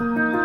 Música